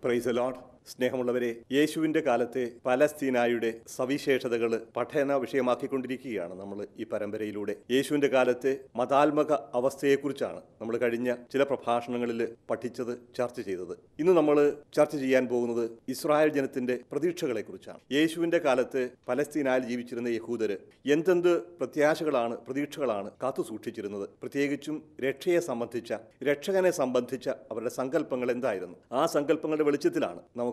Praise the Lord. സ്നേഹമുള്ളവരെ യേശുവിന്റെ കാലത്തെ പലസ്തീനായുടെ സവിശേഷതകൾ പഠന വിഷയമാക്കിക്കൊണ്ടിരിക്കുകയാണ് നമ്മൾ ഈ പരമ്പരയിലൂടെ. യേശുവിന്റെ കാലത്തെ മതാത്മക അവസ്ഥയെക്കുറിച്ചാണ് നമ്മൾ കഴിഞ്ഞ ചില പ്രഭാഷണങ്ങളിൽ പഠിച്ചത് ചർച്ച ചെയ്തത്. ഇന്ന് നമ്മൾ ചർച്ച ചെയ്യാൻ പോകുന്നത് ഇസ്രായേൽ ജനത്തിന്റെ പ്രതീക്ഷകളെക്കുറിച്ചാണ്. യേശുവിന്റെ കാലത്ത് പലസ്തീനായിൽ ജീവിച്ചിരുന്ന യഹൂദര് എന്തെന്ത് പ്രത്യാശകളാണ് പ്രതീക്ഷകളാണ് കാത്തു സൂക്ഷിച്ചിരുന്നത്? പ്രത്യേകിച്ചും രക്ഷയെ സംബന്ധിച്ച രക്ഷകനെ സംബന്ധിച്ച അവരുടെ സങ്കല്പങ്ങൾ എന്തായിരുന്നു? ആ സങ്കല്പങ്ങളുടെ വെളിച്ചത്തിലാണ് നമുക്ക്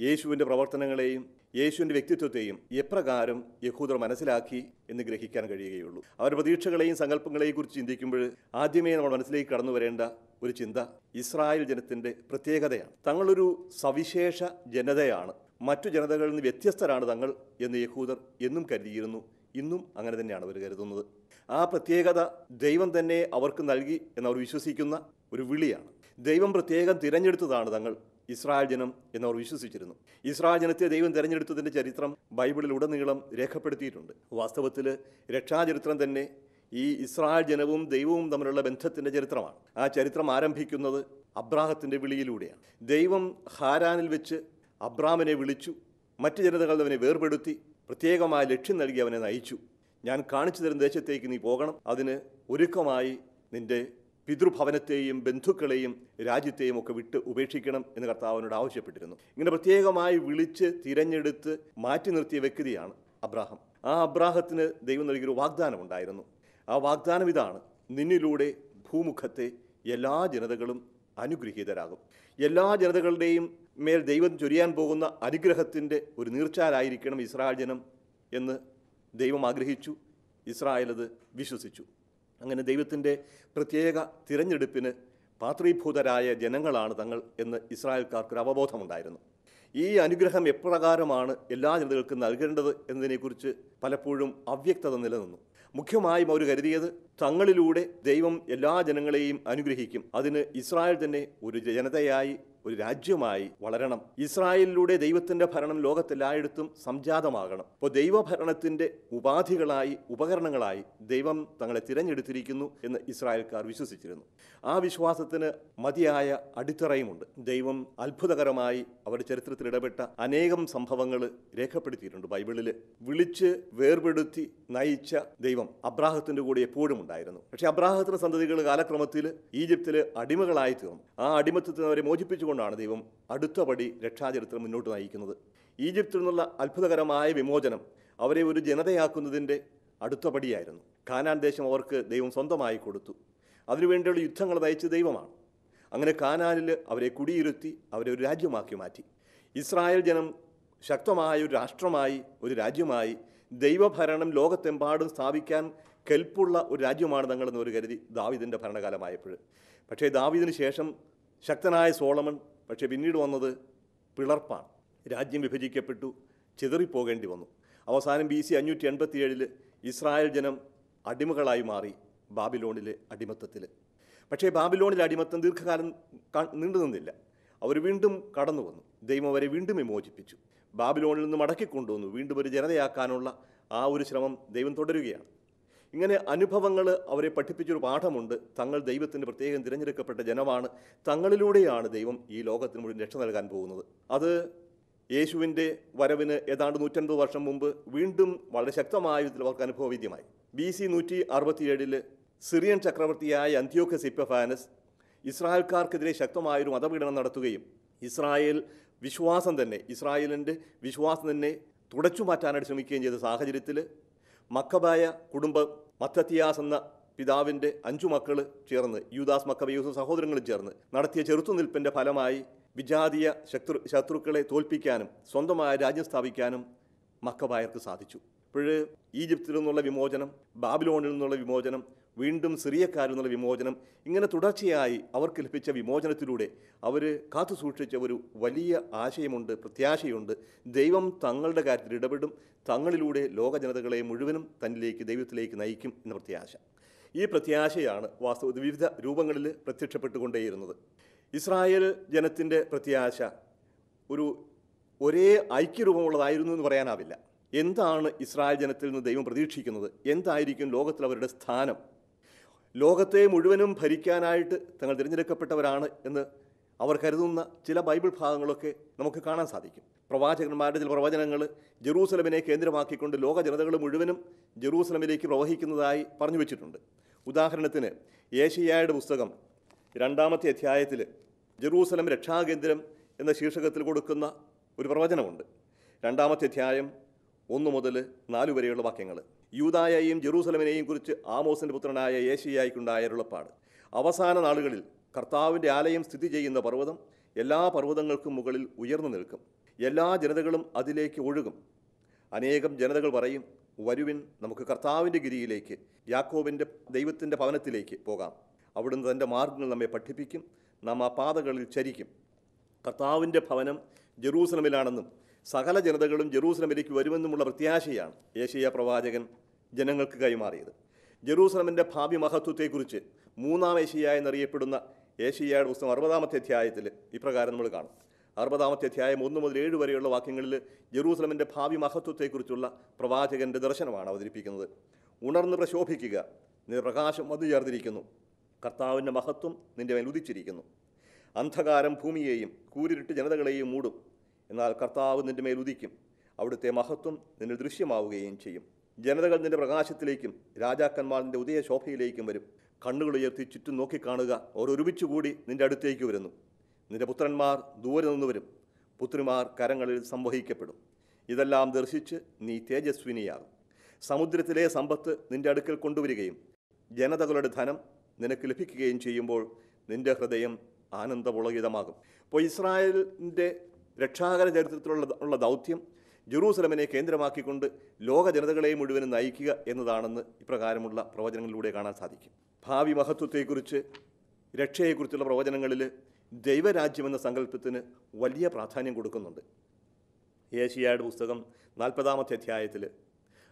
യേശുവിന്റെ പ്രവർത്തനങ്ങളെയും യേശുവിന്റെ വ്യക്തിത്വത്തെയും എപ്രകാരം യഹൂദർ മനസ്സിലാക്കി എന്ന് ഗ്രഹിക്കാൻ കഴിയുകയുള്ളൂ. അവരുടെ പ്രതീക്ഷകളെയും സങ്കല്പങ്ങളെയും കുറിച്ച് ചിന്തിക്കുമ്പോൾ ആദ്യമേ നമ്മൾ മനസ്സിലേക്ക് കടന്നു വരേണ്ട ഒരു ചിന്ത ഇസ്രായേൽ ജനത്തിന്റെ പ്രത്യേകതയാണ്. തങ്ങളൊരു സവിശേഷ ജനതയാണ്. മറ്റു ജനതകളിൽ നിന്ന് വ്യത്യസ്തരാണ് തങ്ങൾ എന്ന് യഹൂദർ എന്നും കരുതിയിരുന്നു. ഇന്നും അങ്ങനെ തന്നെയാണ് അവർ കരുതുന്നത്. ആ പ്രത്യേകത ദൈവം തന്നെ അവർക്ക് നൽകി എന്നവർ വിശ്വസിക്കുന്ന ഒരു വിളിയാണ്. ദൈവം പ്രത്യേകം തിരഞ്ഞെടുത്തതാണ് തങ്ങൾ ഇസ്രായേൽ ജനം എന്നവർ വിശ്വസിച്ചിരുന്നു. ഇസ്രായേൽ ജനത്തെ ദൈവം തിരഞ്ഞെടുത്തതിന്റെ ചരിത്രം ബൈബിളിൽ ഉടനീളം രേഖപ്പെടുത്തിയിട്ടുണ്ട്. വാസ്തവത്തിൽ രക്ഷാചരിത്രം തന്നെ ഈ ഇസ്രായേൽ ജനവും ദൈവവും തമ്മിലുള്ള ബന്ധത്തിന്റെ ചരിത്രമാണ്. ആ ചരിത്രം ആരംഭിക്കുന്നത് അബ്രാഹത്തിന്റെ വിളിയിലൂടെയാണ്. ദൈവം ഹാരാനിൽ വെച്ച് അബ്രാമിനെ വിളിച്ചു മറ്റ് ജനതകൾ അവനെ വേർപെടുത്തി പ്രത്യേകമായ ലക്ഷ്യം നൽകി അവനെ നയിച്ചു. ഞാൻ കാണിച്ചു തരുന്ന ദേശത്തേക്ക് നീ പോകണം. അതിന് ഒരുക്കമായി നിന്റെ പിതൃഭവനത്തെയും ബന്ധുക്കളെയും രാജ്യത്തെയും ഒക്കെ വിട്ട് ഉപേക്ഷിക്കണം എന്ന് കർത്താവിനോട് ആവശ്യപ്പെട്ടിരുന്നു. ഇങ്ങനെ പ്രത്യേകമായി വിളിച്ച് തിരഞ്ഞെടുത്ത് മാറ്റി നിർത്തിയ വ്യക്തിയാണ് അബ്രാഹം. ആ അബ്രാഹത്തിന് ദൈവം നൽകിയൊരു വാഗ്ദാനം ഉണ്ടായിരുന്നു. ആ വാഗ്ദാനം ഇതാണ്. നിന്നിലൂടെ ഭൂമുഖത്തെ എല്ലാ ജനതകളും അനുഗ്രഹീതരാകും. എല്ലാ ജനതകളുടെയും മേൽ ദൈവം ചൊരിയാൻ പോകുന്ന അനുഗ്രഹത്തിന്റെ ഒരു നീർച്ചാലായിരിക്കണം ഇസ്രായേൽ ജനം എന്ന് ദൈവം ആഗ്രഹിച്ചു. ഇസ്രായേൽ അത് വിശ്വസിച്ചു. അങ്ങനെ ദൈവത്തിന്റെ പ്രത്യേക തിരഞ്ഞെടുപ്പിന് പാത്രീഭൂതരായ ജനങ്ങളാണ് തങ്ങൾ എന്ന് ഇസ്രായേൽക്കാർക്കൊരു അവബോധമുണ്ടായിരുന്നു. ഈ അനുഗ്രഹം എപ്രകാരമാണ് എല്ലാ ജനതകൾക്കും നൽകേണ്ടത് എന്നതിനെക്കുറിച്ച് പലപ്പോഴും അവ്യക്തത നിലനിന്നു. മുഖ്യമായും അവർ കരുതിയത് തങ്ങളിലൂടെ ദൈവം എല്ലാ ജനങ്ങളെയും അനുഗ്രഹിക്കും. അതിന് ഇസ്രായേൽ തന്നെ ഒരു ജനതയായി ഒരു രാജ്യമായി വളരണം. ഇസ്രായേലിലൂടെ ദൈവത്തിന്റെ ഭരണം ലോകത്തെല്ലായിടത്തും സംജാതമാകണം. അപ്പോൾ ദൈവഭരണത്തിന്റെ ഉപാധികളായി ഉപകരണങ്ങളായി ദൈവം തങ്ങളെ തിരഞ്ഞെടുത്തിരിക്കുന്നു എന്ന് ഇസ്രായേൽക്കാർ വിശ്വസിച്ചിരുന്നു. ആ വിശ്വാസത്തിന് മതിയായ അടിത്തറയുമുണ്ട്. ദൈവം അത്ഭുതകരമായി അവരുടെ ചരിത്രത്തിൽ ഇടപെട്ട അനേകം സംഭവങ്ങൾ രേഖപ്പെടുത്തിയിട്ടുണ്ട് ബൈബിളിൽ വിളിച്ച് വേർപെടുത്തി നയിച്ച ദൈവം അബ്രാഹത്തിന്റെ കൂടെ എപ്പോഴും ഉണ്ടായിരുന്നു. പക്ഷേ അബ്രാഹത്തിന്റെ സന്തതികൾ കാലക്രമത്തിൽ ഈജിപ്തിൽ അടിമകളായി തീർന്നു. ആ അടിമത്തത്തിൽ അവരെ അവരെ മോചിപ്പിച്ചുകൊണ്ടാണ് ദൈവം അടുത്ത പടി രക്ഷാചരിത്രം മുന്നോട്ട് നയിക്കുന്നത്. ഈജിപ്തിൽ നിന്നുള്ള അത്ഭുതകരമായ വിമോചനം അവരെ ഒരു ജനതയാക്കുന്നതിന്റെ അടുത്ത പടിയായിരുന്നു. കാനാൻ ദേശം അവർക്ക് ദൈവം സ്വന്തമായി കൊടുത്തു. അതിനുവേണ്ടിയുള്ള യുദ്ധങ്ങൾ നയിച്ച ദൈവമാണ്. അങ്ങനെ കാനാനിൽ അവരെ കുടിയിരുത്തി അവരെ ഒരു രാജ്യമാക്കി മാറ്റി. ഇസ്രായേൽ ജനം ശക്തമായ ഒരു രാഷ്ട്രമായി ഒരു രാജ്യമായി ദൈവഭരണം ലോകത്തെമ്പാടും സ്ഥാപിക്കാൻ കെൽപ്പുള്ള ഒരു രാജ്യമാണ് തങ്ങളെന്ന് ഒരു കരുതി ദാവിദിന്റെ ഭരണകാലമായപ്പോൾ. പക്ഷേ ദാവിദിന് ശേഷം ശക്തനായ സോളമൻ പക്ഷേ പിന്നീട് വന്നത് പിളർപ്പാണ്. രാജ്യം വിഭജിക്കപ്പെട്ടു ചിതറിപ്പോകേണ്ടി വന്നു. അവസാനം ബി സി അഞ്ഞൂറ്റി എൺപത്തിയേഴിൽ ഇസ്രായേൽ ജനം അടിമകളായി മാറി ബാബിലോണിലെ അടിമത്തത്തിൽ പക്ഷേ ബാബിലോണിലെ അടിമത്തം ദീർഘകാലം നീണ്ടു നിന്നില്ല. അവർ വീണ്ടും കടന്നു വന്നു. ദൈവം അവരെ വീണ്ടും വിമോചിപ്പിച്ചു. ബാബിലോണിൽ നിന്ന് മടക്കിക്കൊണ്ടുവന്നു. വീണ്ടും ഒരു ജനതയാക്കാനുള്ള ആ ഒരു ശ്രമം ദൈവം തുടരുകയാണ്. ഇങ്ങനെ അനുഭവങ്ങൾ അവരെ പഠിപ്പിച്ചൊരു പാഠമുണ്ട്. തങ്ങൾ ദൈവത്തിന്റെ പ്രത്യേകം തിരഞ്ഞെടുക്കപ്പെട്ട ജനമാണ്. തങ്ങളിലൂടെയാണ് ദൈവം ഈ ലോകത്തിന് മുഴുവൻ രക്ഷ നൽകാൻ പോകുന്നത്. അത് യേശുവിന്റെ വരവിന് ഏതാണ്ട് നൂറ്റൻപത് വർഷം മുമ്പ് വീണ്ടും വളരെ ശക്തമായ വിധത്തിൽ അവർക്ക് അനുഭവവേദ്യമായി. ബി സി നൂറ്റി അറുപത്തിയേഴിൽ സിറിയൻ ചക്രവർത്തിയായ അന്ത്യോക്കസ് ഇപ്പഫാനസ് ഇസ്രായേൽക്കാർക്കെതിരെ ശക്തമായൊരു മതപീഡനം നടത്തുകയും ഇസ്രായേൽ വിശ്വാസം തന്നെ ഇസ്രായേലിന്റെ വിശ്വാസം തന്നെ തുടച്ചു മാറ്റാനായിട്ട് ശ്രമിക്കുകയും ചെയ്ത സാഹചര്യത്തിൽ മക്കബായ കുടുംബം മത്തത്തിയാസ് എന്ന പിതാവിന്റെ അഞ്ചു മക്കൾ ചേർന്ന് യൂദാസ് മക്കബയൂസും സഹോദരങ്ങളും ചേർന്ന് നടത്തിയ ചെറുത്തുനിൽപ്പിന്റെ ഫലമായി വിജാതീയ ശത്രു ശത്രുക്കളെ തോൽപ്പിക്കാനും സ്വന്തമായ രാജ്യം സ്ഥാപിക്കാനും മക്കബായർക്ക് സാധിച്ചു. ഇപ്പോൾ ഈജിപ്തിൽ നിന്നുള്ള വിമോചനം ബാബിലോണിൽ നിന്നുള്ള വിമോചനം വീണ്ടും സിറിയക്കാരിൽ നിന്നുള്ള വിമോചനം ഇങ്ങനെ തുടർച്ചയായി അവർക്ക് ലഭിച്ച വിമോചനത്തിലൂടെ അവർ കാത്തു സൂക്ഷിച്ച ഒരു വലിയ ആശയമുണ്ട് പ്രത്യാശയുണ്ട്. ദൈവം തങ്ങളുടെ കാര്യത്തിൽ ഇടപെടും തങ്ങളിലൂടെ ലോക ജനതകളെ മുഴുവനും തന്നിലേക്ക് ദൈവത്തിലേക്ക് നയിക്കും എന്ന പ്രത്യാശ. ഈ പ്രത്യാശയാണ് വാസ്തവത്തിൽ വിവിധ രൂപങ്ങളിൽ പ്രത്യക്ഷപ്പെട്ടുകൊണ്ടേയിരുന്നത്. ഇസ്രായേൽ ജനത്തിന്റെ പ്രത്യാശ ഒരു ഒരേ ഐക്യരൂപമുള്ളതായിരുന്നു എന്ന് പറയാനാവില്ല. എന്താണ് ഇസ്രായേൽ ജനത്തിൽ നിന്ന് ദൈവം പ്രതീക്ഷിക്കുന്നത്? എന്തായിരിക്കും ലോകത്തിൽ അവരുടെ സ്ഥാനം? ലോകത്തെ മുഴുവനും ഭരിക്കാനായിട്ട് തങ്ങൾ തിരഞ്ഞെടുക്കപ്പെട്ടവരാണ് എന്ന് അവർ കരുതുന്ന ചില ബൈബിൾ ഭാഗങ്ങളൊക്കെ നമുക്ക് കാണാൻ സാധിക്കും. പ്രവാചകന്മാരുടെ ചില പ്രവചനങ്ങൾ ജെറൂസലമിനെ കേന്ദ്രമാക്കിക്കൊണ്ട് ലോക ജനതകൾ മുഴുവനും ജെറൂസലമിലേക്ക് പ്രവഹിക്കുന്നതായി പറഞ്ഞു വെച്ചിട്ടുണ്ട്. ഉദാഹരണത്തിന് ഏഷ്യയുടെ പുസ്തകം രണ്ടാമത്തെ അധ്യായത്തിൽ ജെറൂസലം രക്ഷാകേന്ദ്രം എന്ന ശീർഷകത്തിൽ കൊടുക്കുന്ന ഒരു പ്രവചനമുണ്ട്. രണ്ടാമത്തെ അധ്യായം ഒന്ന് മുതൽ നാല് വരെയുള്ള വാക്യങ്ങൾ. യൂതായെയും ജെറൂസലമിനെയും കുറിച്ച് ആമോസിന്റെ പുത്രനായ ഏഷ്യായിക്കുണ്ടായ അരുളപ്പാട് അവസാന നാളുകളിൽ കർത്താവിന്റെ ആലയം സ്ഥിതി ചെയ്യുന്ന പർവതം എല്ലാ പർവതങ്ങൾക്കും മുകളിൽ ഉയർന്നു നിൽക്കും. എല്ലാ ജനതകളും അതിലേക്ക് ഒഴുകും. അനേകം ജനതകൾ പറയും വരുവിൻ നമുക്ക് കർത്താവിന്റെ ഗിരിയിലേക്ക് യാക്കോബിന്റെ ദൈവത്തിന്റെ ഭവനത്തിലേക്ക് പോകാം. അവിടുന്ന് തന്റെ മാർഗങ്ങൾ നമ്മെ പഠിപ്പിക്കും നാം ആ പാതകളിൽ ചരിക്കും. കർത്താവിന്റെ ഭവനം ജെറൂസലമിലാണെന്നും സകല ജനതകളും ജെറൂസലമിലേക്ക് വരുമെന്നുമുള്ള പ്രത്യാശയാണ്. ഏഷ്യ പ്രവാചകൻ ജനങ്ങൾക്ക് കൈമാറിയത്. ജെറൂസലമിന്റെ ഭാവി മഹത്വത്തെക്കുറിച്ച് മൂന്നാം ഏഷ്യ എന്നറിയപ്പെടുന്ന ഏഷ്യയുടെ പുസ്തകം അറുപതാമത്തെ അധ്യായത്തിൽ ഇപ്രകാരം നമ്മൾ കാണും. അറുപതാമത്തെ അധ്യായം ഒന്ന് മുതൽ ഏഴ് വരെയുള്ള വാക്യങ്ങളിൽ ജെറൂസലമിന്റെ ഭാവി മഹത്വത്തെക്കുറിച്ചുള്ള പ്രവാചകന്റെ ദർശനമാണ് അവതരിപ്പിക്കുന്നത്. ഉണർന്ന് പ്രശോഭിക്കുക നിന്റെ പ്രകാശം വന്നു ചേർന്നിരിക്കുന്നു. കർത്താവിന്റെ മഹത്വം നിന്റെ മേൽ ഉദിച്ചിരിക്കുന്നു. അന്ധകാരം ഭൂമിയെയും കൂരിരുട്ട് ജനതകളെയും മൂടും. എന്നാൽ കർത്താവ് നിന്റെ മേൽ ഉദിക്കും. അവിടുത്തെ മഹത്വം നിന്നെ ദൃശ്യമാവുകയും ചെയ്യും. ജനതകൾ നിന്റെ പ്രകാശത്തിലേക്കും രാജാക്കന്മാർ നിന്റെ ഉദയശോഭയിലേക്കും വരും. കണ്ണുകൾ ഉയർത്തി ചുറ്റും നോക്കിക്കാണുക അവർ ഒരുമിച്ചുകൂടി നിന്റെ അടുത്തേക്ക് വരുന്നു. നിന്റെ പുത്രന്മാർ ദൂരെ നിന്ന് വരും. പുത്രിമാർ കരങ്ങളിൽ സംവഹിക്കപ്പെടും. ഇതെല്ലാം ദർശിച്ച് നീ തേജസ്വിനിയാകും. സമുദ്രത്തിലെ സമ്പത്ത് നിന്റെ അടുക്കൽ കൊണ്ടുവരികയും ജനതകളുടെ ധനം നിനക്ക് ലഭിക്കുകയും ചെയ്യുമ്പോൾ നിന്റെ ഹൃദയം ആനന്ദപുളകിതമാകും. അപ്പോൾ ഇസ്രായേലിന്റെ രക്ഷാകര ചരിത്രത്തിലുള്ള ഉള്ള ദൗത്യം ജെറൂസലമിനെ കേന്ദ്രമാക്കിക്കൊണ്ട് ലോക ജനതകളെ മുഴുവനും നയിക്കുക എന്നതാണെന്ന് ഇപ്രകാരമുള്ള പ്രവചനങ്ങളിലൂടെ കാണാൻ സാധിക്കും. ഭാവി മഹത്വത്തെക്കുറിച്ച് രക്ഷയെക്കുറിച്ചുള്ള പ്രവചനങ്ങളിൽ ദൈവരാജ്യമെന്ന സങ്കല്പത്തിന് വലിയ പ്രാധാന്യം കൊടുക്കുന്നുണ്ട്. ഏഷ്യയുടെ പുസ്തകം നാൽപ്പതാമത്തെ അധ്യായത്തിൽ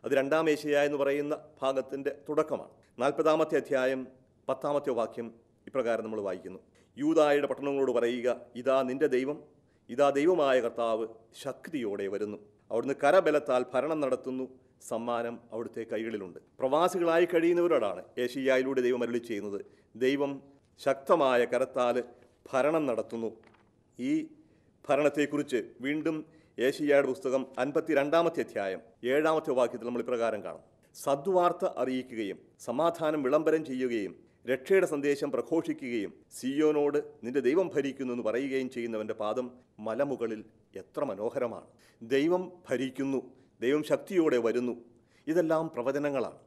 അത് രണ്ടാം ഏഷ്യ എന്ന് പറയുന്ന ഭാഗത്തിന്റെ തുടക്കമാണ്. നാൽപ്പതാമത്തെ അധ്യായം പത്താമത്തെ വാക്യം ഇപ്രകാരം നമ്മൾ വായിക്കുന്നു. യൂതായുടെ പട്ടണങ്ങളോട് പറയുക ഇതാ നിന്റെ ദൈവം ഇതാ ദൈവമായ കർത്താവ് ശക്തിയോടെ വരുന്നു. അവിടുന്ന് കരബലത്താൽ ഭരണം നടത്തുന്നു. സമ്മാനം അവിടുത്തെ കൈകളിലുണ്ട്. പ്രവാസികളായി കഴിയുന്നവരോടാണ് ഏഷ്യയിലൂടെ ദൈവം അരുളി ചെയ്യുന്നത്. ദൈവം ശക്തമായ കരത്താൽ ഭരണം നടത്തുന്നു. ഈ ഭരണത്തെക്കുറിച്ച് വീണ്ടും ഏഷ്യയുടെ പുസ്തകം അൻപത്തി രണ്ടാമത്തെ അധ്യായം ഏഴാമത്തെ വാക്യത്തിൽ നമ്മൾ ഇപ്രകാരം കാണും. സദ്വാർത്ത അറിയിക്കുകയും സമാധാനം വിളംബരം ചെയ്യുകയും രക്ഷയുടെ സന്ദേശം പ്രഘോഷിക്കുകയും സിയോനോട് നിന്റെ ദൈവം ഭരിക്കുന്നു എന്ന് പറയുകയും ചെയ്യുന്നവന്റെ പാദം മലമുകളിൽ എത്ര മനോഹരമാണ്. ദൈവം ഭരിക്കുന്നു ദൈവം ശക്തിയോടെ വരുന്നു. ഇതെല്ലാം പ്രവചനങ്ങളാണ്.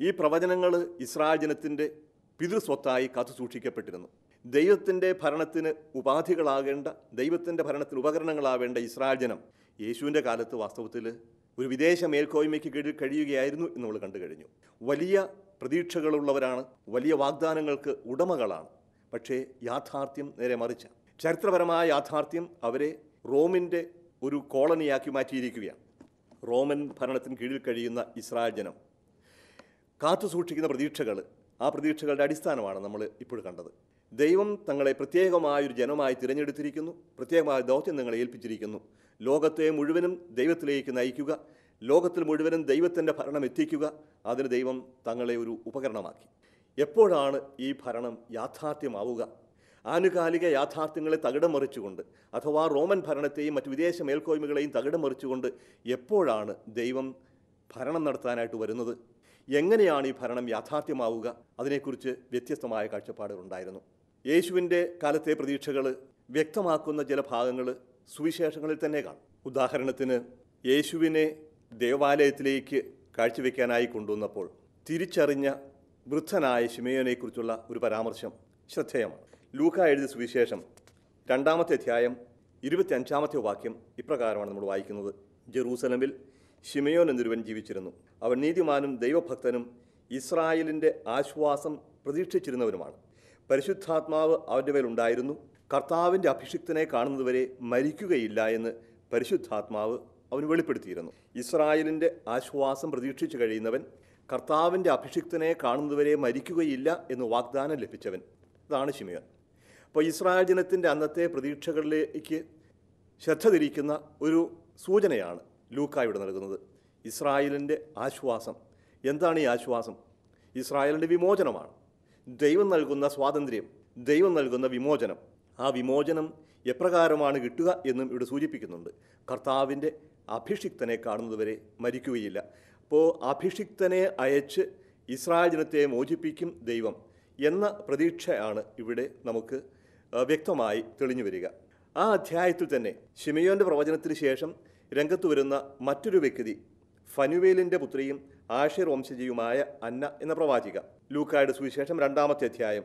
ഈ പ്രവചനങ്ങൾ ഇസ്രായേൽ ജനത്തിന്റെ പിതൃസ്വത്തായി കാത്തു സൂക്ഷിക്കപ്പെട്ടിരുന്നു. ദൈവത്തിന്റെ ഭരണത്തിന് ഉപാധികളാകേണ്ട ദൈവത്തിന്റെ ഭരണത്തിന് ഉപകരണങ്ങളാവേണ്ട ഇസ്രായേൽ ജനം യേശുവിന്റെ കാലത്ത് വാസ്തവത്തിൽ ഒരു വിദേശ മേൽക്കോയ്മയ്ക്ക് കീഴിൽ കഴിയുകയായിരുന്നു എന്ന് നമ്മൾ കണ്ടു കഴിഞ്ഞു. വലിയ പ്രതീക്ഷകളുള്ളവരാണ് വലിയ വാഗ്ദാനങ്ങൾക്ക് ഉടമകളാണ്. പക്ഷേ യാഥാർത്ഥ്യം നേരെ മറിച്ച. ചരിത്രപരമായ യാഥാർത്ഥ്യം അവരെ റോമിന്റെ ഒരു കോളനിയാക്കി മാറ്റിയിരിക്കുകയാണ്. റോമൻ ഭരണത്തിന് കീഴിൽ കഴിയുന്ന ഇസ്രായേൽ ജനം. കാത്തു സൂക്ഷിക്കുന്ന പ്രതീക്ഷകൾ ആ പ്രതീക്ഷകളുടെ അടിസ്ഥാനമാണ് നമ്മൾ ഇപ്പോൾ കണ്ടത്. ദൈവം തങ്ങളെ പ്രത്യേകമായൊരു ജനമായി തിരഞ്ഞെടുത്തിരിക്കുന്നു പ്രത്യേകമായ ദൗത്യം നിങ്ങളെ ഏൽപ്പിച്ചിരിക്കുന്നു. ലോകത്തെ മുഴുവനും ദൈവത്തിലേക്ക് നയിക്കുക ലോകത്തിൽ മുഴുവനും ദൈവത്തിന്റെ ഭരണം എത്തിക്കുക അതിന് ദൈവം തങ്ങളെ ഒരു ഉപകരണമാക്കി. എപ്പോഴാണ് ഈ ഭരണം യാഥാർത്ഥ്യമാവുക? ആനുകാലിക യാഥാർത്ഥ്യങ്ങളെ തകിടം മറിച്ചുകൊണ്ട് അഥവാ റോമൻ ഭരണത്തെയും മറ്റ് വിദേശ മേൽക്കോയ്മകളെയും തകിടം മറിച്ചുകൊണ്ട് എപ്പോഴാണ് ദൈവം ഭരണം നടത്താനായിട്ട് വരുന്നത്? എങ്ങനെയാണ് ഈ ഭരണം യാഥാർത്ഥ്യമാവുക? അതിനെക്കുറിച്ച് വ്യത്യസ്തമായ കാഴ്ചപ്പാടുകളുണ്ടായിരുന്നു യേശുവിന്റെ കാലത്തെ പ്രതീക്ഷകൾ വ്യക്തമാക്കുന്ന ചില ഭാഗങ്ങൾ സുവിശേഷങ്ങളിൽ തന്നെ കാണും. ഉദാഹരണത്തിന് യേശുവിനെ ദേവാലയത്തിലേക്ക് കാഴ്ചവെക്കാനായി കൊണ്ടുവന്നപ്പോൾ തിരിച്ചറിഞ്ഞ വൃദ്ധനായ ശിമയോനെക്കുറിച്ചുള്ള ഒരു പരാമർശം ശ്രദ്ധേയമാണ്. ലൂക്ക എഴുതിയ സുവിശേഷം രണ്ടാമത്തെ അധ്യായം ഇരുപത്തി അഞ്ചാമത്തെ വാക്യം ഇപ്രകാരമാണ് നമ്മൾ വായിക്കുന്നത്. ജെറൂസലമിൽ ഷിമയോൻ എന്നൊരുവൻ ജീവിച്ചിരുന്നു. അവൻ നീതിമാനും ദൈവഭക്തനും ഇസ്രായേലിന്റെ ആശ്വാസം പ്രതീക്ഷിച്ചിരുന്നവനുമാണ്. പരിശുദ്ധാത്മാവ് അവന്റെ മേലുണ്ടായിരുന്നു കർത്താവിന്റെ അഭിഷിക്തനെ കാണുന്നതുവരെ മരിക്കുകയില്ല എന്ന് പരിശുദ്ധാത്മാവ് അവന് വെളിപ്പെടുത്തിയിരുന്നു. ഇസ്രായേലിന്റെ ആശ്വാസം പ്രതീക്ഷിച്ചു കഴിയുന്നവൻ കർത്താവിന്റെ അഭിഷിക്തനെ കാണുന്നതുവരെ മരിക്കുകയില്ല എന്ന് വാഗ്ദാനം ലഭിച്ചവൻ ഇതാണ് ഷിമയോൻ അപ്പോൾ ഇസ്രായേൽ ജനത്തിന്റെ അന്നത്തെ പ്രതീക്ഷകളിലേക്ക് ശ്രദ്ധ തിരിക്കുന്ന ഒരു സൂചനയാണ് ലൂക്ക ഇവിടെ നൽകുന്നത്. ഇസ്രായേലിന്റെ ആശ്വാസം. എന്താണ് ഈ ആശ്വാസം? ഇസ്രായേലിന്റെ വിമോചനമാണ്. ദൈവം നൽകുന്ന സ്വാതന്ത്ര്യം ദൈവം നൽകുന്ന വിമോചനം. ആ വിമോചനം എപ്രകാരമാണ് കിട്ടുക എന്നും ഇവിടെ സൂചിപ്പിക്കുന്നുണ്ട്. കർത്താവിന്റെ അഭിഷിക്തനെ കാണുന്നതുവരെ മരിക്കുകയില്ല. അപ്പോൾ അഭിഷിക്തനെ അയച്ച് ഇസ്രായേൽ ജനത്തെ മോചിപ്പിക്കും ദൈവം എന്ന പ്രതീക്ഷയാണ് ഇവിടെ നമുക്ക് വ്യക്തമായി തെളിഞ്ഞു വരിക ആ അധ്യായത്തിൽ തന്നെ ഷിമയോന്റെ പ്രവചനത്തിന് ശേഷം രംഗത്ത് വരുന്ന മറ്റൊരു വ്യക്തി ഫനുവേലിന്റെ പുത്രിയും ആഷിർ വംശജിയുമായ അന്ന എന്ന പ്രവാചിക. ലൂക്കായുടെ സുവിശേഷം രണ്ടാമത്തെ അധ്യായം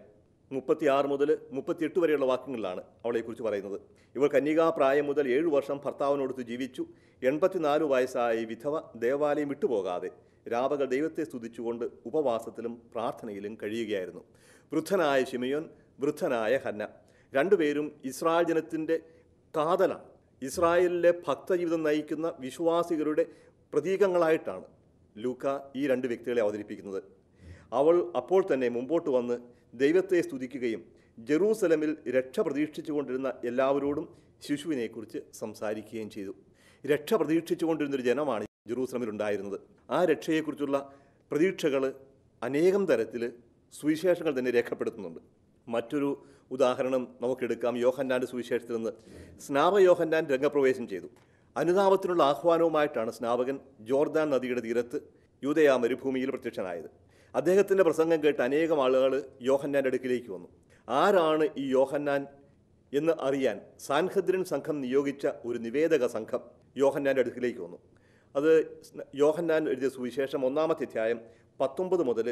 മുപ്പത്തിയാറ് മുതൽ മുപ്പത്തിയെട്ട് വരെയുള്ള വാക്യങ്ങളിലാണ് അവളെക്കുറിച്ച് പറയുന്നത്. ഇവൾ കന്യകാപ്രായം മുതൽ ഏഴു വർഷം ഭർത്താവിനോടുത്ത് ജീവിച്ചു. എൺപത്തിനാല് വയസ്സായ വിധവ ദേവാലയം വിട്ടുപോകാതെ രാപകൾ ദൈവത്തെ സ്തുതിച്ചുകൊണ്ട് ഉപവാസത്തിലും പ്രാർത്ഥനയിലും കഴിയുകയായിരുന്നു. വൃദ്ധനായ ശിമയോൻ വൃദ്ധനായ ഹന്ന. രണ്ടുപേരും ഇസ്രായേൽ ജനത്തിന്റെ കാതലാണ്. ഇസ്രായേലിലെ ഭക്തജീവിതം നയിക്കുന്ന വിശ്വാസികളുടെ പ്രതീകങ്ങളായിട്ടാണ് ലൂക്ക ഈ രണ്ട് വ്യക്തികളെ അവതരിപ്പിക്കുന്നത്. അവൾ അപ്പോൾ തന്നെ മുമ്പോട്ട് വന്ന് ദൈവത്തെ സ്തുതിക്കുകയും ജെറൂസലമിൽ രക്ഷ പ്രതീക്ഷിച്ചുകൊണ്ടിരുന്ന എല്ലാവരോടും ശിശുവിനെക്കുറിച്ച് സംസാരിക്കുകയും ചെയ്തു. രക്ഷ പ്രതീക്ഷിച്ചുകൊണ്ടിരുന്നൊരു ജനമാണ് ജെറൂസലമിൽ ഉണ്ടായിരുന്നത്. ആ രക്ഷയെക്കുറിച്ചുള്ള പ്രതീക്ഷകൾ അനേകം തരത്തിൽ സുവിശേഷങ്ങൾ തന്നെ രേഖപ്പെടുത്തുന്നുണ്ട്. മറ്റൊരു ഉദാഹരണം നമുക്കെടുക്കാം. യോഹന്നാന്റെ സുവിശേഷത്തിൽ നിന്ന് സ്നാപ യോഹന്നാൻ രംഗപ്രവേശം ചെയ്തു. അനുതാപത്തിനുള്ള ആഹ്വാനവുമായിട്ടാണ് സ്നാപകൻ ജോർദാൻ നദിയുടെ തീരത്ത് യൂതയാ മരുഭൂമിയിൽ പ്രത്യക്ഷനായത്. അദ്ദേഹത്തിന്റെ പ്രസംഗം കേട്ട് അനേകം ആളുകൾ യോഹന്നാന്റെ അടുക്കിലേക്ക് വന്നു. ആരാണ് ഈ യോഹന്നാൻ എന്ന് അറിയാൻ സാൻഹദ്രിൻ സംഘം നിയോഗിച്ച ഒരു നിവേദക സംഘം യോഹന്നാന്റെ അടുക്കിലേക്ക് വന്നു. അത് യോഹന്നാൻ എഴുതിയ സുവിശേഷം ഒന്നാമത്തെ അധ്യായം പത്തൊമ്പത് മുതൽ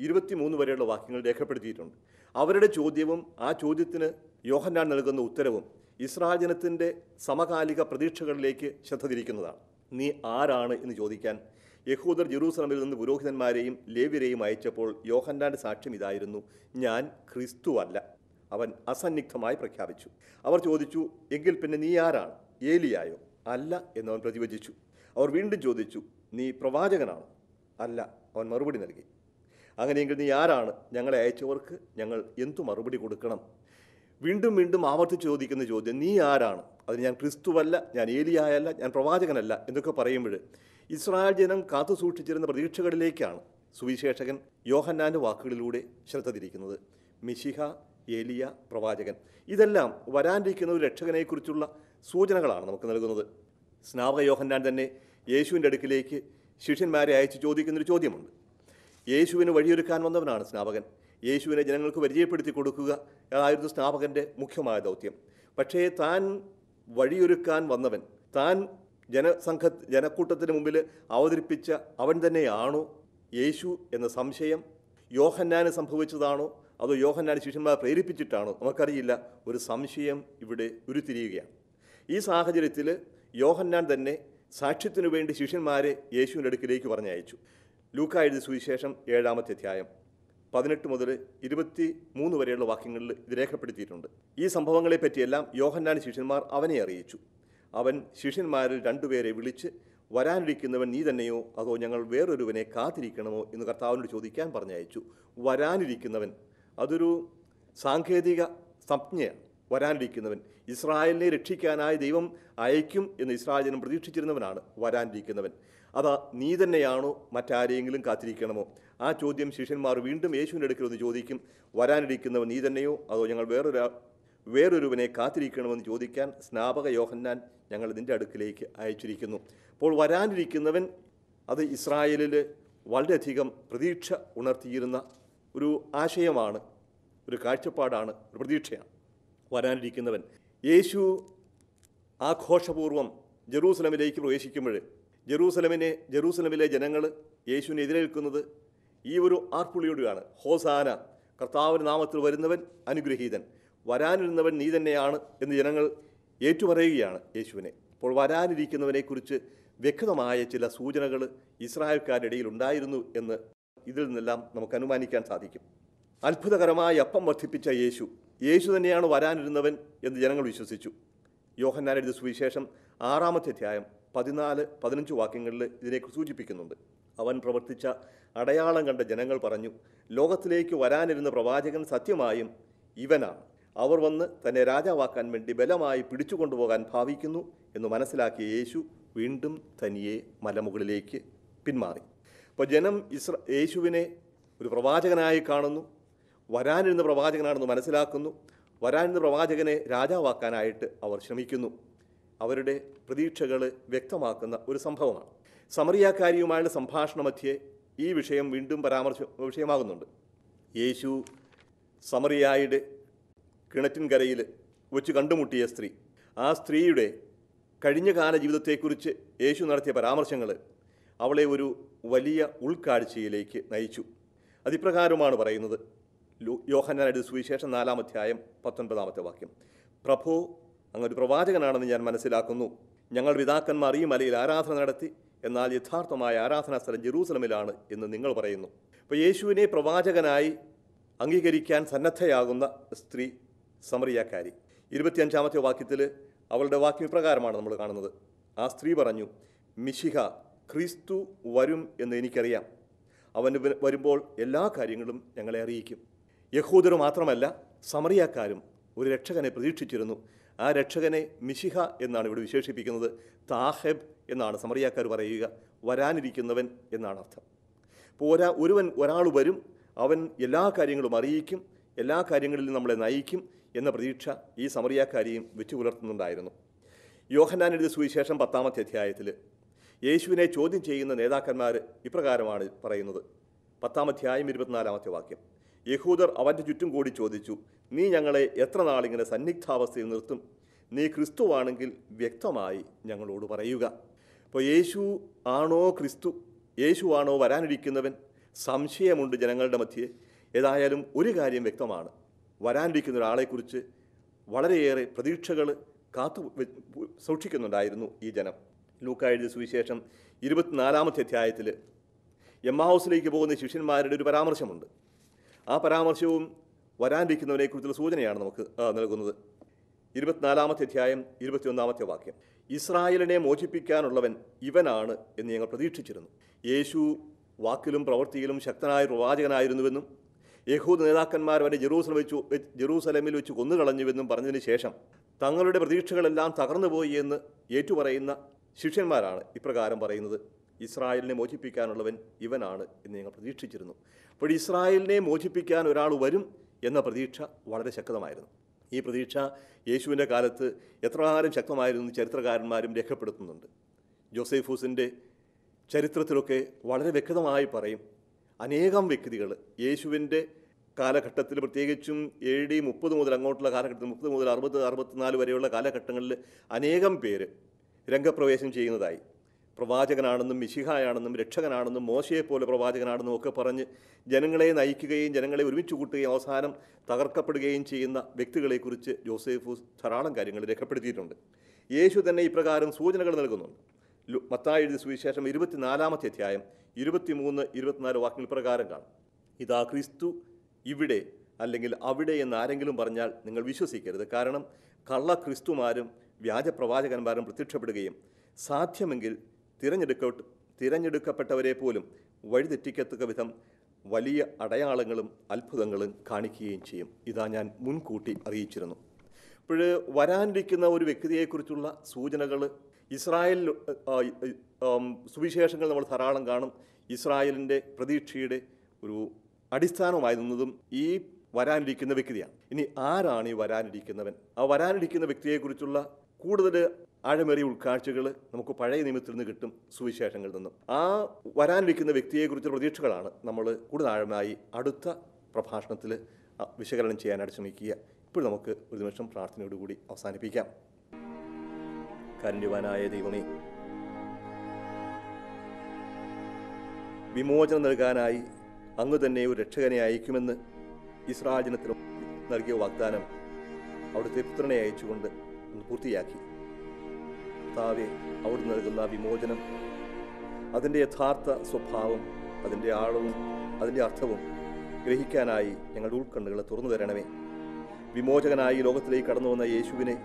ഇരുപത്തിമൂന്ന് വരെയുള്ള വാക്യങ്ങൾ രേഖപ്പെടുത്തിയിട്ടുണ്ട്. അവരുടെ ചോദ്യവും ആ ചോദ്യത്തിന് യോഹന്നാൻ നൽകുന്ന ഉത്തരവും ഇസ്രായേൽ ജനത്തിന്റെ സമകാലിക പ്രതീക്ഷകളിലേക്ക് ശ്രദ്ധ തിരിക്കുന്നതാണ്. നീ ആരാണ് എന്ന് ചോദിക്കാൻ യഹൂദർ ജെറൂസലമിൽ നിന്ന് പുരോഹിതന്മാരെയും ലേവ്യരെയും അയച്ചപ്പോൾ യോഹന്നാന്റെ സാക്ഷ്യം ഇതായിരുന്നു ഞാൻ ക്രിസ്തുവല്ല. അവൻ അസന്നിഗ്ധമായി പ്രഖ്യാപിച്ചു. അവർ ചോദിച്ചു എങ്കിൽ പിന്നെ നീ ആരാണ്? ഏലിയായോ? അല്ല എന്നവൻ പ്രതിവചിച്ചു. അവർ വീണ്ടും ചോദിച്ചു നീ പ്രവാചകനാണോ? അല്ല അവൻ മറുപടി നൽകി. അങ്ങനെയെങ്കിൽ നീ ആരാണ്? ഞങ്ങളെ അയച്ചവർക്ക് ഞങ്ങൾ എന്തു മറുപടി കൊടുക്കണം? വീണ്ടും വീണ്ടും ആവർത്തിച്ച് ചോദിക്കുന്ന ചോദ്യം നീ ആരാണ്? അത് ഞാൻ ക്രിസ്തുവല്ല ഞാൻ ഏലിയായല്ല ഞാൻ പ്രവാചകനല്ല എന്നൊക്കെ പറയുമ്പോൾ ഇസ്രായേൽ ജനം കാത്തു സൂക്ഷിച്ചിരുന്ന പ്രതീക്ഷകളിലേക്കാണ് സുവിശേഷകൻ യോഹന്നാന്റെ വാക്കുകളിലൂടെ ശ്രദ്ധ തിരിക്കുന്നത് മിശിഹ ഏലിയ പ്രവാചകൻ. ഇതെല്ലാം വരാനിരിക്കുന്ന ഒരു രക്ഷകനെക്കുറിച്ചുള്ള സൂചനകളാണ് നമുക്ക് നൽകുന്നത്. സ്നാപക യോഹന്നാൻ തന്നെ യേശുവിന്റെ അടുക്കിലേക്ക് ശിഷ്യന്മാരെ അയച്ച് ചോദിക്കുന്നൊരു ചോദ്യമുണ്ട്. യേശുവിന് വഴിയൊരുക്കാൻ വന്നവനാണ് സ്നാപകൻ. യേശുവിനെ ജനങ്ങൾക്ക് പരിചയപ്പെടുത്തി കൊടുക്കുക അതായിരുന്നു സ്നാപകന്റെ മുഖ്യമായ ദൗത്യം. പക്ഷേ താൻ വഴിയൊരുക്കാൻ വന്നവൻ താൻ ജനസംഘ ജനക്കൂട്ടത്തിന് മുമ്പിൽ അവതരിപ്പിച്ച അവൻ തന്നെയാണോ യേശു എന്ന സംശയം? യോഹന്നാന് സംഭവിച്ചതാണോ? അതോ യോഹന്നാൻ ശിഷ്യന്മാരെ പ്രേരിപ്പിച്ചിട്ടാണോ? നമുക്കറിയില്ല. ഒരു സംശയം ഇവിടെ ഉരുത്തിരിയുകയാണ്. ഈ സാഹചര്യത്തിൽ യോഹന്നാൻ തന്നെ സാക്ഷ്യത്തിനു വേണ്ടി ശിഷ്യന്മാരെ യേശുവിന്റെ അടുക്കിലേക്ക് പറഞ്ഞയച്ചു. ലൂക്ക എഴുതി സുവിശേഷം ഏഴാമത്തെ അധ്യായം പതിനെട്ട് മുതൽ ഇരുപത്തി മൂന്ന് വരെയുള്ള വാക്യങ്ങളിൽ ഇത് രേഖപ്പെടുത്തിയിട്ടുണ്ട്. ഈ സംഭവങ്ങളെ പറ്റിയെല്ലാം യോഹന്നാൻ ശിഷ്യന്മാർ അവനെ അറിയിച്ചു. അവൻ ശിഷ്യന്മാരിൽ രണ്ടുപേരെ വിളിച്ച് വരാനിരിക്കുന്നവൻ നീ തന്നെയോ? അതോ ഞങ്ങൾ വേറൊരുവനെ കാത്തിരിക്കണമോ? എന്ന് കർത്താവിനോട് ചോദിക്കാൻ പറഞ്ഞയച്ചു. വരാനിരിക്കുന്നവൻ. അതൊരു സാങ്കേതിക സംജ്ഞയാണ്. വരാനിരിക്കുന്നവൻ. ഇസ്രായേലിനെ രക്ഷിക്കാനായി ദൈവം അയക്കും എന്ന് ഇസ്രായേലിനും പ്രതീക്ഷിച്ചിരുന്നവനാണ് വരാനിരിക്കുന്നവൻ. അതാ നീ തന്നെയാണോ മറ്റാരെയെങ്കിലും കാത്തിരിക്കണമോ? ആ ചോദ്യം ശിഷ്യന്മാർ വീണ്ടും യേശുവിന്റെ അടുക്കൽ ഒന്ന് ചോദിക്കും വരാനിരിക്കുന്നവൻ നീ തന്നെയോ? അതോ ഞങ്ങൾ വേറൊരാ വേറൊരുവനെ കാത്തിരിക്കണമെന്ന് ചോദിക്കാൻ സ്നാപക യോഹന്നാൻ ഞങ്ങൾ നിന്റെ അടുക്കിലേക്ക് അയച്ചിരിക്കുന്നു. അപ്പോൾ വരാനിരിക്കുന്നവൻ അത് ഇസ്രായേലിൽ വളരെയധികം പ്രതീക്ഷ ഉണർത്തിയിരുന്ന ഒരു ആശയമാണ് ഒരു കാഴ്ചപ്പാടാണ് ഒരു പ്രതീക്ഷയാണ്. വരാനിരിക്കുന്നവൻ. യേശു ആഘോഷപൂർവം ജെറൂസലമിലേക്ക് പ്രവേശിക്കുമ്പോൾ ജെറൂസലമിനെ ജെറൂസലമിലെ ജനങ്ങൾ യേശുവിനെ എതിരേൽക്കുന്നത് ഈ ഒരു ആർപ്പുളിയോടുകയാണ് ഹോസാന കർത്താവിന്റെ നാമത്തിൽ വരുന്നവൻ അനുഗ്രഹീതൻ. വരാനിരുന്നവൻ നീ തന്നെയാണ് എന്ന് ജനങ്ങൾ ഏറ്റുപറയുകയാണ് യേശുവിനെ. അപ്പോൾ വരാനിരിക്കുന്നവനെക്കുറിച്ച് വ്യക്തമായ ചില സൂചനകൾ ഇസ്രായേൽക്കാരുടെ ഇടയിൽ ഉണ്ടായിരുന്നു എന്ന് ഇതിൽ നിന്നെല്ലാം നമുക്ക് അനുമാനിക്കാൻ സാധിക്കും. അത്ഭുതകരമായി അപ്പം വർദ്ധിപ്പിച്ച യേശു യേശു തന്നെയാണ് വരാനിരുന്നവൻ എന്ന് ജനങ്ങൾ വിശ്വസിച്ചു. യോഹന്നാനെഴുതി സുവിശേഷം ആറാമത്തെ അധ്യായം പതിനാല് പതിനഞ്ച് വാക്യങ്ങളിൽ ഇതിനെക്കുറിച്ച് സൂചിപ്പിക്കുന്നുണ്ട്. അവൻ പ്രവർത്തിച്ച അടയാളം കണ്ട ജനങ്ങൾ പറഞ്ഞു ലോകത്തിലേക്ക് വരാനിരുന്ന പ്രവാചകൻ സത്യമായും ഇവനാണ്. അവർ വന്ന് തന്നെ രാജാവാക്കാൻ വേണ്ടി ബലമായി പിടിച്ചുകൊണ്ടുപോകാൻ ഭാവിക്കുന്നു എന്ന് മനസ്സിലാക്കിയ യേശു വീണ്ടും തനിയെ മലമുകളിലേക്ക് പിന്മാറി. അപ്പോൾ ജനം ഇസ്ര യേശുവിനെ ഒരു പ്രവാചകനായി കാണുന്നു വരാനിരുന്ന പ്രവാചകനാണെന്ന് മനസ്സിലാക്കുന്നു വരാനിരുന്ന പ്രവാചകനെ രാജാവാക്കാനായിട്ട് അവർ ശ്രമിക്കുന്നു. അവരുടെ പ്രതീക്ഷകൾ വ്യക്തമാക്കുന്ന ഒരു സംഭവമാണ്. സമറിയാക്കാരിയുമായുള്ള സംഭാഷണ മധ്യേ ഈ വിഷയം വീണ്ടും പരാമർശ വിഷയമാകുന്നുണ്ട്. യേശു സമറിയായുടെ കിണറ്റിൻകരയിൽ വെച്ച് കണ്ടുമുട്ടിയ സ്ത്രീ. ആ സ്ത്രീയുടെ കഴിഞ്ഞ കാല ജീവിതത്തെക്കുറിച്ച് യേശു നടത്തിയ പരാമർശങ്ങൾ അവളെ ഒരു വലിയ ഉൾക്കാഴ്ചയിലേക്ക് നയിച്ചു. അതിപ്രകാരമാണ് പറയുന്നത് യോഹന്നാനയുടെ സുവിശേഷം നാലാം അധ്യായം പത്തൊൻപതാമത്തെ വാക്യം. പ്രഭു അങ്ങൊരു പ്രവാചകനാണെന്ന് ഞാൻ മനസ്സിലാക്കുന്നു. ഞങ്ങൾ പിതാക്കന്മാർ ഈ മലയിൽ ആരാധന നടത്തി എന്നാൽ യഥാർത്ഥമായ ആരാധനാ സ്ഥലം ജെറൂസലമിലാണ് എന്ന് നിങ്ങൾ പറയുന്നു. അപ്പോൾ യേശുവിനെ പ്രവാചകനായി അംഗീകരിക്കാൻ സന്നദ്ധയാകുന്ന സ്ത്രീ സമറിയാക്കാരി. ഇരുപത്തിയഞ്ചാമത്തെ വാക്യത്തിൽ അവളുടെ വാക്യം ഇപ്രകാരമാണ് നമ്മൾ കാണുന്നത്. ആ സ്ത്രീ പറഞ്ഞു മിശിഹ ക്രിസ്തു വരും എന്ന് എനിക്കറിയാം. അവന് വരുമ്പോൾ എല്ലാ കാര്യങ്ങളും ഞങ്ങളെ അറിയിക്കും. യഹൂദർ മാത്രമല്ല സമറിയാക്കാരും ഒരു രക്ഷകനെ പ്രതീക്ഷിച്ചിരുന്നു. ആ രക്ഷകനെ മിശിഹ എന്നാണ് ഇവിടെ വിശേഷിപ്പിക്കുന്നത് താഹെബ് എന്നാണ് സമറിയാക്കാർ പറയുക വരാനിരിക്കുന്നവൻ എന്നാണ് അർത്ഥം. ഒരാ ഒരുവൻ ഒരാൾ വരും അവൻ എല്ലാ കാര്യങ്ങളും അറിയിക്കും എല്ലാ കാര്യങ്ങളിലും നമ്മളെ നയിക്കും എന്ന പ്രതീക്ഷ ഈ സമറിയാക്കാരിയും വെച്ചു പുലർത്തുന്നുണ്ടായിരുന്നു. യോഹന്നാൻ എഴുതിയ സുവിശേഷം പത്താമത്തെ അധ്യായത്തിൽ യേശുവിനെ ചോദ്യം ചെയ്യുന്ന നേതാക്കന്മാർ ഇപ്രകാരമാണ് പറയുന്നത്. പത്താം അധ്യായം ഇരുപത്തിനാലാമത്തെ വാക്യം. യഹൂദർ അവന്റെ ചുറ്റും കൂടി ചോദിച്ചു നീ ഞങ്ങളെ എത്ര നാളിങ്ങനെ സന്നിഗ്ധാവസ്ഥയിൽ നിർത്തും? നീ ക്രിസ്തുവാണെങ്കിൽ വ്യക്തമായി ഞങ്ങളോട് പറയുക. അപ്പോൾ യേശു ആണോ ക്രിസ്തു? യേശു ആണോ വരാനിരിക്കുന്നവൻ? സംശയമുണ്ട് ജനങ്ങളുടെ മധ്യേ. ഏതായാലും ഒരു കാര്യം വ്യക്തമാണ്. വരാനിരിക്കുന്ന ഒരാളെക്കുറിച്ച് വളരെയേറെ പ്രതീക്ഷകൾ കാത്തു സൂക്ഷിക്കുന്നുണ്ടായിരുന്നു ഈ ജനം. ലൂക്ക എഴുതിയ സുവിശേഷം ഇരുപത്തിനാലാമത്തെ അധ്യായത്തിൽ എം ഹൗസിലേക്ക് പോകുന്ന ശിഷ്യന്മാരുടെ ഒരു പരാമർശമുണ്ട്. ആ പരാമർശവും വരാനിരിക്കുന്നവനെക്കുറിച്ചുള്ള സൂചനയാണ് നമുക്ക് നൽകുന്നത്. ഇരുപത്തിനാലാമത്തെ അധ്യായം ഇരുപത്തിയൊന്നാമത്തെ വാക്യം. ഇസ്രായേലിനെ മോചിപ്പിക്കാനുള്ളവൻ ഇവനാണ് എന്ന് ഞങ്ങൾ പ്രതീക്ഷിച്ചിരുന്നു. യേശു വാക്കിലും പ്രവൃത്തിയിലും ശക്തനായ പ്രവാചകനായിരുന്നുവെന്നും യഹൂദ് നേതാക്കന്മാർ അവരെ ജെറൂസലം വെച്ച് ജെറൂസലമിൽ വെച്ച് കൊന്നുകളഞ്ഞുവെന്നും പറഞ്ഞതിന് ശേഷം തങ്ങളുടെ പ്രതീക്ഷകളെല്ലാം തകർന്നുപോയി എന്ന് ഏറ്റുപറയുന്ന ശിഷ്യന്മാരാണ് ഇപ്രകാരം പറയുന്നത്. ഇസ്രായേലിനെ മോചിപ്പിക്കാനുള്ളവൻ ഇവനാണ് എന്ന് ഞങ്ങൾ പ്രതീക്ഷിച്ചിരുന്നു. അപ്പോൾ ഇസ്രായേലിനെ മോചിപ്പിക്കാൻ ഒരാൾ വരും എന്ന പ്രതീക്ഷ വളരെ ശക്തമായിരുന്നു. ഈ പ്രതീക്ഷ യേശുവിന്റെ കാലത്ത് എത്രകാലം ശക്തമായിരുന്നു ചരിത്രകാരന്മാരും രേഖപ്പെടുത്തുന്നുണ്ട്. ജോസേഫൂസിന്റെ ചരിത്രത്തിലൊക്കെ വളരെ വ്യക്തമായി പറയും അനേകം വ്യക്തികൾ യേശുവിന്റെ കാലഘട്ടത്തിൽ പ്രത്യേകിച്ചും എ ഡി മുപ്പത് മുതൽ അങ്ങോട്ടുള്ള കാലഘട്ടത്തിൽ മുപ്പത് മുതൽ അറുപത് അറുപത്തിനാല് വരെയുള്ള കാലഘട്ടങ്ങളിൽ അനേകം പേര് രംഗപ്രവേശം ചെയ്യുന്നതായി പ്രവാചകനാണെന്നും മിശിഹായാണെന്നും രക്ഷകനാണെന്നും മോശയെപ്പോലെ പ്രവാചകനാണെന്നും ഒക്കെ പറഞ്ഞ് ജനങ്ങളെ നയിക്കുകയും ജനങ്ങളെ ഒരുമിച്ച് കൂട്ടുകയും അവസാനം തകർക്കപ്പെടുകയും ചെയ്യുന്ന വ്യക്തികളെക്കുറിച്ച് ജോസേഫൂസ് ധാരാളം കാര്യങ്ങൾ രേഖപ്പെടുത്തിയിട്ടുണ്ട്. യേശു തന്നെ ഇപ്രകാരം സൂചനകൾ നൽകുന്നുണ്ട്. മത്തായി എഴുതിയ സുവിശേഷം ഇരുപത്തിനാലാമത്തെ അധ്യായം ഇരുപത്തിമൂന്ന് ഇരുപത്തിനാല് വാക്കുകൾ പ്രകാരം കാണും. ഇതാ ക്രിസ്തു ഇവിടെ അല്ലെങ്കിൽ അവിടെ എന്ന് ആരെങ്കിലും പറഞ്ഞാൽ നിങ്ങൾ വിശ്വസിക്കരുത്. കാരണം കള്ള ക്രിസ്തുമാരും വ്യാജ പ്രവാചകന്മാരും പ്രത്യക്ഷപ്പെടുകയും സാധ്യമെങ്കിൽ തിരഞ്ഞെടുക്കപ്പെട്ട തിരഞ്ഞെടുക്കപ്പെട്ടവരെ പോലും വഴിതെറ്റിക്കത്തക്ക വിധം വലിയ അടയാളങ്ങളും അത്ഭുതങ്ങളും കാണിക്കുകയും ചെയ്യും. ഇതാ ഞാൻ മുൻകൂട്ടി അറിയിച്ചിരുന്നു. ഇപ്പോൾ വരാനിരിക്കുന്ന ഒരു വ്യക്തിയെക്കുറിച്ചുള്ള സൂചനകൾ ഇസ്രായേൽ സുവിശേഷങ്ങൾ നമ്മൾ ധാരാളം കാണും. ഇസ്രായേലിന്റെ പ്രതീക്ഷയുടെ ഒരു അടിസ്ഥാനമായി നിന്നതും ഈ വരാനിരിക്കുന്ന വ്യക്തിയാണ്. ഇനി ആരാണ് ഈ വരാനിരിക്കുന്നവൻ? ആ വരാനിരിക്കുന്ന വ്യക്തിയെക്കുറിച്ചുള്ള കൂടുതൽ ആഴമേറിയ ഉൾക്കാഴ്ചകൾ നമുക്ക് പഴയ നിയമത്തിൽ നിന്ന് കിട്ടും സുവിശേഷങ്ങളിൽ നിന്നും. ആ വരാനിരിക്കുന്ന വ്യക്തിയെക്കുറിച്ചുള്ള പ്രതീക്ഷകളാണ് നമ്മൾ കൂടുതൽ ആഴമായി അടുത്ത പ്രഭാഷണത്തിൽ വിശകലനം ചെയ്യാനായിട്ട് ശ്രമിക്കുക. ഇപ്പോൾ നമുക്ക് ഒരു നിമിഷം പ്രാർത്ഥനയോടുകൂടി അവസാനിപ്പിക്കാം. കാരുണ്യവാനായ ദൈവമേ വിമോചനം നൽകാനായി അങ്ങ് തന്നെ ഒരു രക്ഷകനെ അയക്കുമെന്ന് ഇസ്രായേൽ നൽകിയ വാഗ്ദാനം അവിടുത്തെ പുത്രനെ അയച്ചുകൊണ്ട് ഒന്ന് പൂർത്തിയാക്കി. താവെ അവിടുന്ന് നൽകുന്ന വിമോചനം അതിന്റെ യഥാർത്ഥ സ്വഭാവം അതിന്റെ ആഴവും അതിന്റെ അർത്ഥവും ഗ്രഹിക്കാനായി ഞങ്ങളുടെ ഉൾക്കണ്ണുകളെ തുറന്നു തരണമേ. വിമോചകനായി ലോകത്തിലേക്ക് കടന്നു വന്ന യേശുവിനെ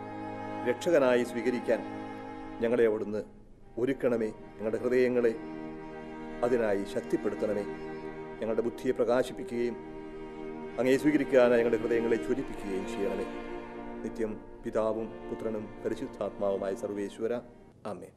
രക്ഷകനായി സ്വീകരിക്കാൻ ഞങ്ങളെ അവിടുന്ന് ഒരുക്കണമേ. ഞങ്ങളുടെ ഹൃദയങ്ങളെ അതിനായി ശക്തിപ്പെടുത്തണമേ. ഞങ്ങളുടെ ബുദ്ധിയെ പ്രകാശിപ്പിക്കുകയും അങ്ങേ സ്വീകരിക്കാനായി ഞങ്ങളുടെ ഹൃദയങ്ങളെ ജ്വലിപ്പിക്കുകയും ചെയ്യണമേ. നിത്യം പിതാവും പുത്രനും പരിശുദ്ധാത്മാവുമായ സർവേശ്വര. ആമേ